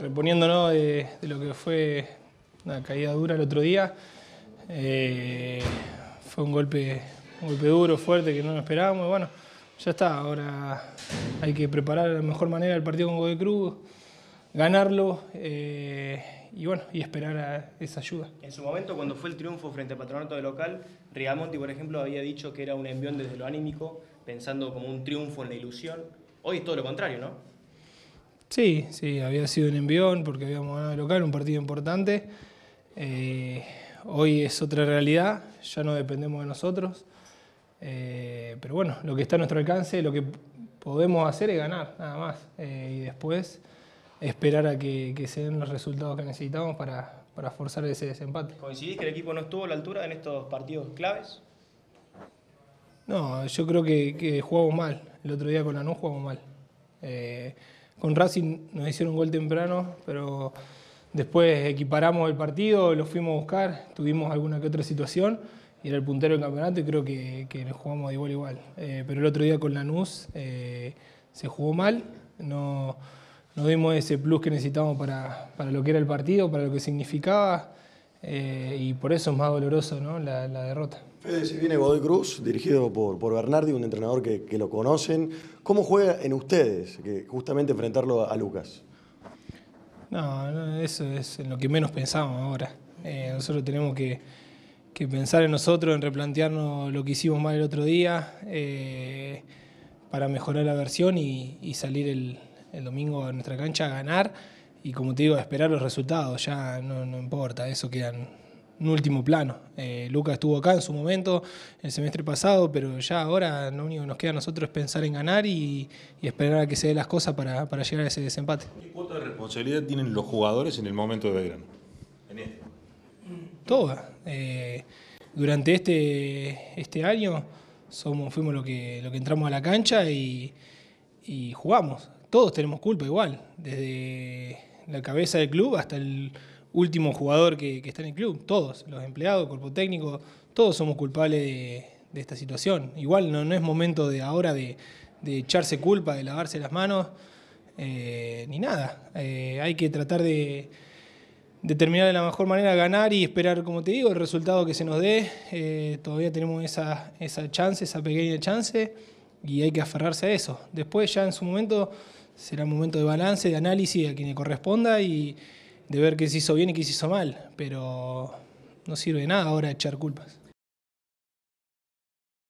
reponiéndonos de, lo que fue una caída dura el otro día. Eh, fue un golpe, un golpe duro, fuerte, que no nos esperábamos. Bueno, ya está, ahora hay que preparar de la mejor manera el partido con Godoy Cruz, ganarlo eh, y bueno, y esperar a esa ayuda. En su momento, cuando fue el triunfo frente al patronato de local, Rigamonti, por ejemplo, había dicho que era un envión desde lo anímico, pensando como un triunfo en la ilusión. Hoy es todo lo contrario, ¿no? Sí, sí, había sido un envión porque habíamos ganado el local, un partido importante. Eh, hoy es otra realidad, ya no dependemos de nosotros. Eh, pero bueno, lo que está a nuestro alcance, lo que podemos hacer es ganar, nada más. Eh, y después esperar a que, se den los resultados que necesitamos para, forzar ese desempate. ¿Coincidís que el equipo no estuvo a la altura en estos partidos claves? No, yo creo que, jugamos mal. El otro día con la no jugamos mal. Con Racing nos hicieron un gol temprano, pero después equiparamos el partido, lo fuimos a buscar, tuvimos alguna que otra situación y era el puntero del campeonato creo que, que jugamos de igual a igual. Eh, pero el otro día con Lanús eh, se jugó mal, no, no dimos ese plus que necesitábamos para, para, lo que era el partido, para lo que significaba eh, y por eso es más doloroso ¿no? la, la derrota. Fede, se viene Godoy Cruz, dirigido por, por Bernardi, un entrenador que, lo conocen. ¿Cómo juega en ustedes que justamente enfrentarlo a, Lucas? No, eso es en lo que menos pensamos ahora. Eh, nosotros tenemos que, pensar en nosotros, en replantearnos lo que hicimos mal el otro día eh, para mejorar la versión y, salir el, domingo a nuestra cancha a ganar y como te digo, esperar los resultados. Ya no, no importa, eso quedan un último plano. Eh, Lucas estuvo acá en su momento, el semestre pasado, pero ya ahora lo único que nos queda a nosotros es pensar en ganar y, esperar a que se den las cosas para, llegar a ese desempate. ¿Qué cuota de responsabilidad tienen los jugadores en el momento de Belgrano? Este. Toda. Eh, durante este, este año somos, fuimos lo que, lo que entramos a la cancha y, y jugamos. Todos tenemos culpa igual, desde la cabeza del club hasta el último jugador que, está en el club, todos, los empleados, cuerpo técnico, todos somos culpables de, esta situación. Igual no, no, es momento de ahora de, echarse culpa, de lavarse las manos, eh, ni nada. Eh, hay que tratar de, terminar de la mejor manera, ganar y esperar, como te digo, el resultado que se nos dé. Eh, todavía tenemos esa, esa chance, esa pequeña chance, y hay que aferrarse a eso. Después ya en su momento será momento de balance, de análisis a quien le corresponda y de ver qué se hizo bien y qué se hizo mal, pero no sirve de nada ahora echar culpas.